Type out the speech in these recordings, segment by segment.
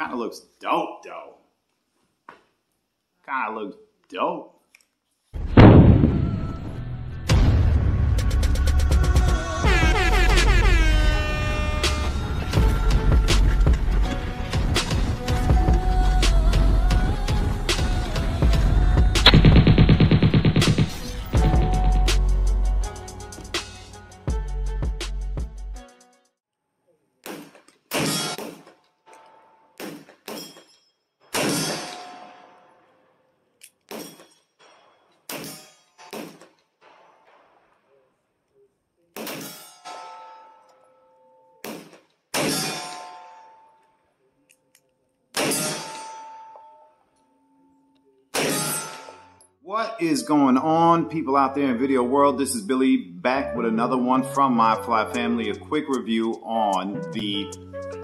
Kind of looks dope though. Kind of looks dope. What is going on, people out there in video world? This is Billy back with another one from my fly family. A quick review on the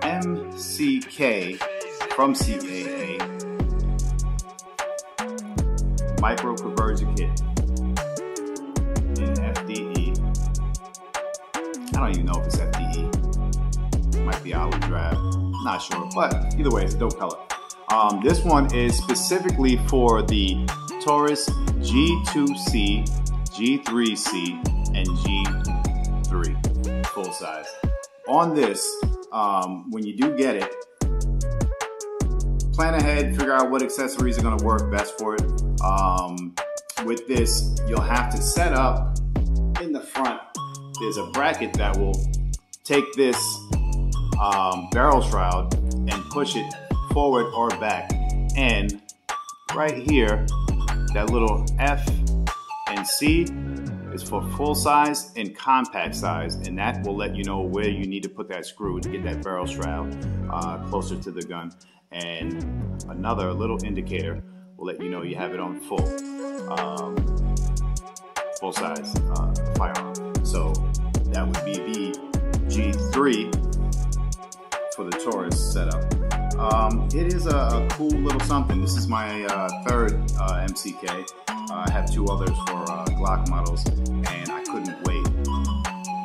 MCK from CAA Micro Conversion Kit in FDE. I don't even know if it's FDE. Might be olive drab. Not sure, but either way, it's a dope color. Um, this one is specifically for the Taurus G2C, G3C, and G3 full size. On this, um, when you do get it, plan ahead, figure out what accessories are gonna work best for it. Um, with this, you'll have to set up in the front, there's a bracket that will take this um, barrel shroud and push it forward or back. And right here, that little F and C is for full size and compact size, and that will let you know where you need to put that screw to get that barrel shroud uh, closer to the gun. And another little indicator will let you know you have it on full, um, full size uh, firearm. So that would be the G3 for the Taurus setup. Um, it is a, a, cool little something. This is my uh, third uh, MCK. Uh, I have two others for uh, Glock models, and I couldn't wait.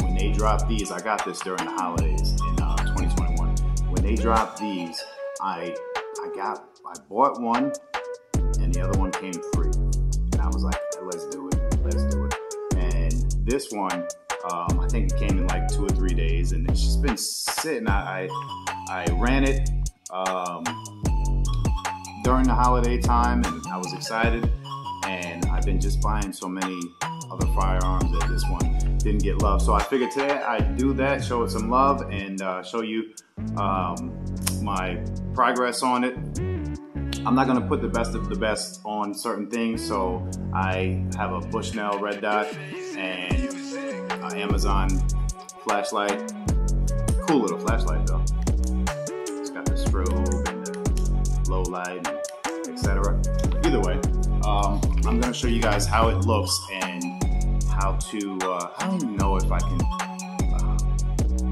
When they dropped these, I got this during the holidays in uh, 2021. When they dropped these, I I got I bought one, and the other one came free, and I was like, let's do it, let's do it. And this one, um, I think it came in like two or three days, and it's just been sitting. I I, I ran it um, during the holiday time, and I was excited. And I've been just buying so many other firearms that this one didn't get love. So I figured today I'd do that, show it some love, and uh, show you um, my progress on it. I'm not gonna put the best of the best on certain things, so I have a Bushnell red dot and Amazon flashlight. Cool little flashlight though strobe and low light, etc. Either way, um, I'm going to show you guys how it looks and how to. Uh, I don't even know if I can uh,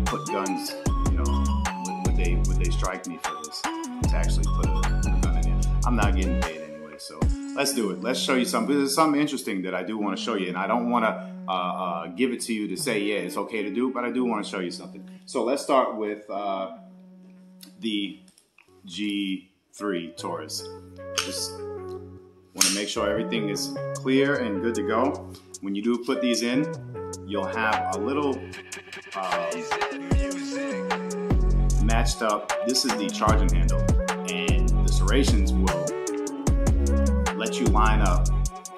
put guns. You know, would, they would they strike me for this to actually put a, gun in it? I'm not getting paid anyway, so let's do it. Let's show you something. This is something interesting that I do want to show you, and I don't want to uh, uh, give it to you to say, yeah, it's okay to do, but I do want to show you something. So let's start with uh, the G3 Taurus. Just want to make sure everything is clear and good to go. When you do put these in, you'll have a little um, matched up. This is the charging handle, and the serrations will let you line up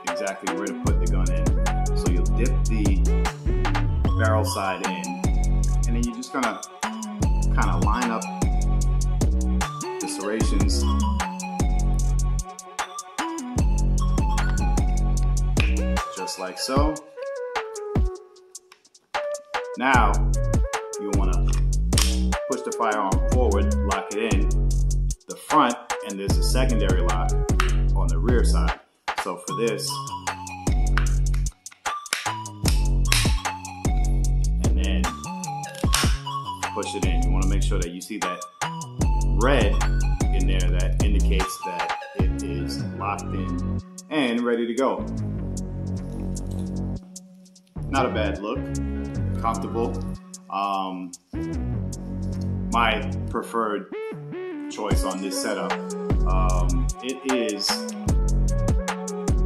exactly where to put the gun in. So you'll dip the barrel side in, and then you're just gonna kind of line up Just like so. Now, you want to push the firearm forward, lock it in the front, and there's a secondary lock on the rear side. So for this, and then push it in. You want to make sure that you see that red in there that indicates that it is locked in and ready to go. Not a bad look, comfortable. Um, my preferred choice on this setup. Um, it is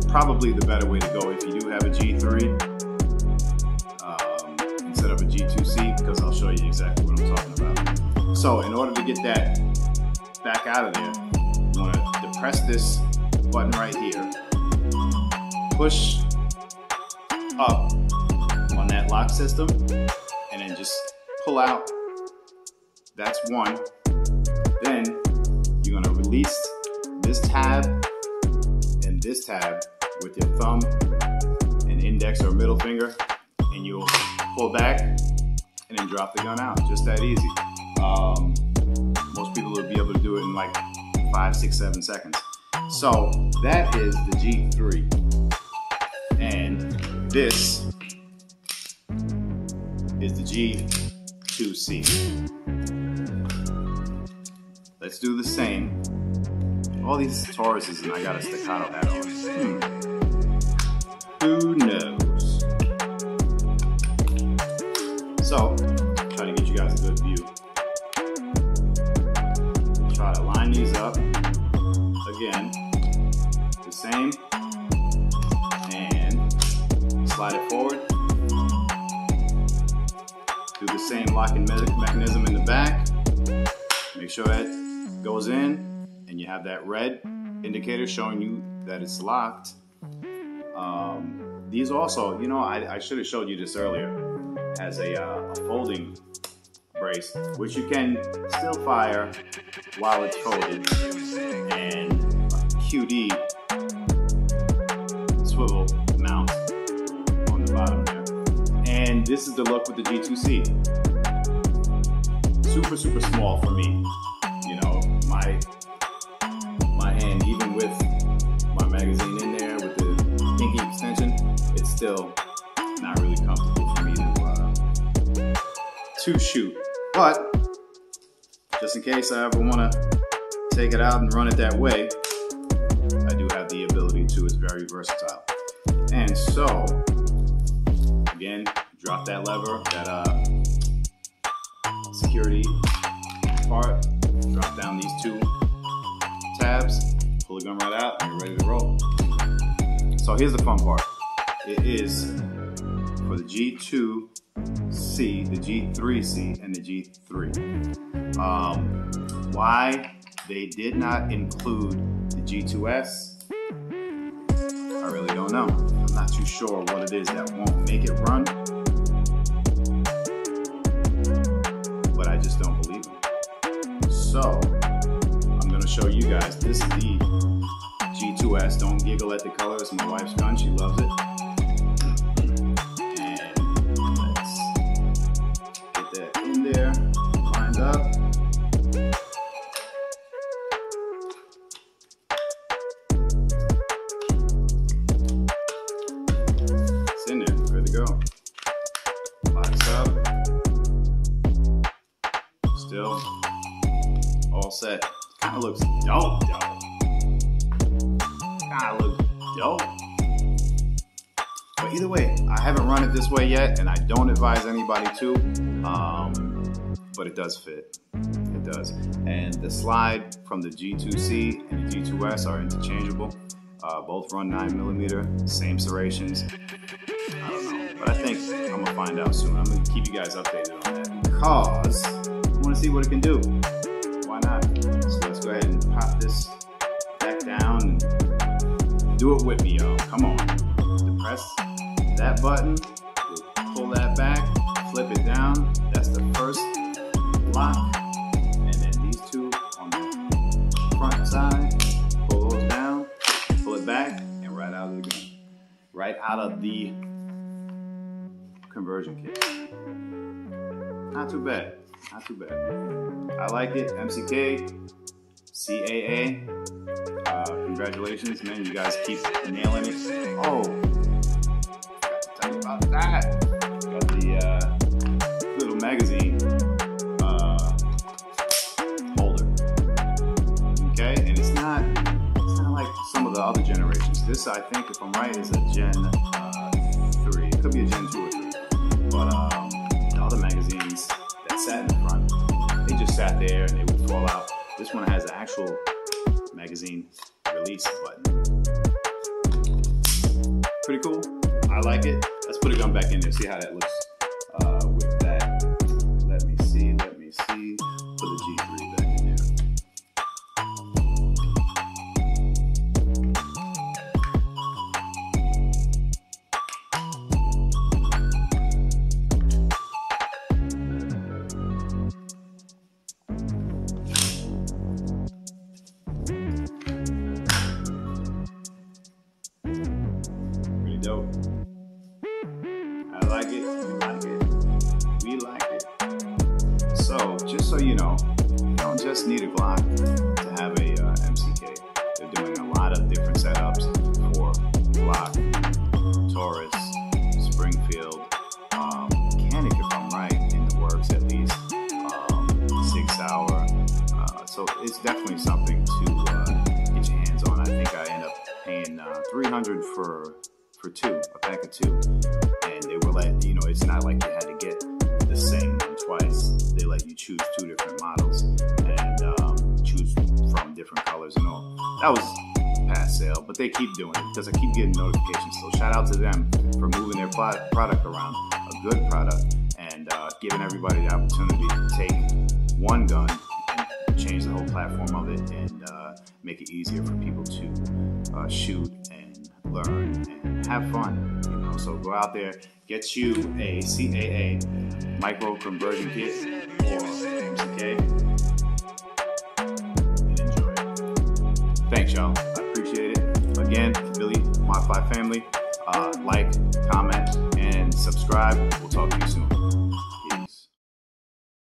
probably the better way to go if you do have a G3 um, instead of a G2C because I'll show you exactly what I'm talking about. So in order to get that back out of there, want to depress this button right here, push up on that lock system, and then just pull out. That's one. Then you're gonna release this tab and this tab with your thumb and index or middle finger, and you'll pull back and then drop the gun out. Just that easy. Um, most people will be able to do it in like five, six, seven seconds. So that is the G3. And this is the G2C. Let's do the same. All these Tauruses and I got a staccato hat on. Hmm. Who knows? Same. And slide it forward. Do the same locking me mechanism in the back. Make sure that goes in and you have that red indicator showing you that it's locked. Um, these also, you know, I, I should have showed you this earlier, has a, uh, a folding brace, which you can still fire while it's folded, and QD this is the look with the G2C. Super, super small for me. You know, my my hand, even with my magazine in there with the pinky extension, it's still not really comfortable for me to uh, to shoot. But just in case I ever want to take it out and run it that way, I do have the ability to. It's very versatile. And so, again, drop that lever, that uh, security part, drop down these two tabs, pull the gun right out, and you're ready to roll. So here's the fun part. It is for the G2C, the G3C, and the G3. Um, why they did not include the G2S, I really don't know. I'm not too sure what it is that won't make it run. So, I'm gonna show you guys. This is the G2S. Don't giggle at the color. It's my wife's gun. She loves it. Either way, I haven't run it this way yet, and I don't advise anybody to. Um, but it does fit. It does. And the slide from the G2C and the G2S are interchangeable. Uh, both run 9mm, same serrations. I don't know. But I think I'm gonna find out soon. I'm gonna keep you guys updated on that because I wanna see what it can do. Why not? So let's go ahead and pop this back down and do it with me, y'all. Come on. Depress that button, pull that back, flip it down. That's the first lock. And then these two on the front side, pull those down, pull it back, and right out of the gun. Right out of the conversion kit. Not too bad. Not too bad. I like it. MCK, CAA. Uh, congratulations, man. You guys keep nailing it. Oh, that. Got the uh, little magazine uh, holder. Okay, and it's not it's not like some of the other generations. This, I think, if I'm right, is a Gen uh, three. It could be a Gen two or three. But um, the other magazines that sat in front, they just sat there and they would fall out. This one has an actual magazine release button. Pretty cool. I like it. Put a gun back in there, see how that looks 300 for for two, a pack of two, and they were like, you know it's not like you had to get the same one twice. They let you choose two different models and um, choose from different colors and all. That was past sale, but they keep doing it because I keep getting notifications. So shout out to them for moving their product around, a good product, and uh, giving everybody the opportunity to take one gun and change the whole platform of it and uh, make it easier for people to uh, shoot and learn and have fun. You know, so go out there, get you a CAA micro conversion kit or MCK, and enjoy. Thanks, y'all. I appreciate it. Again, Billy 5 family, uh, like, comment, and subscribe. We'll talk to you soon.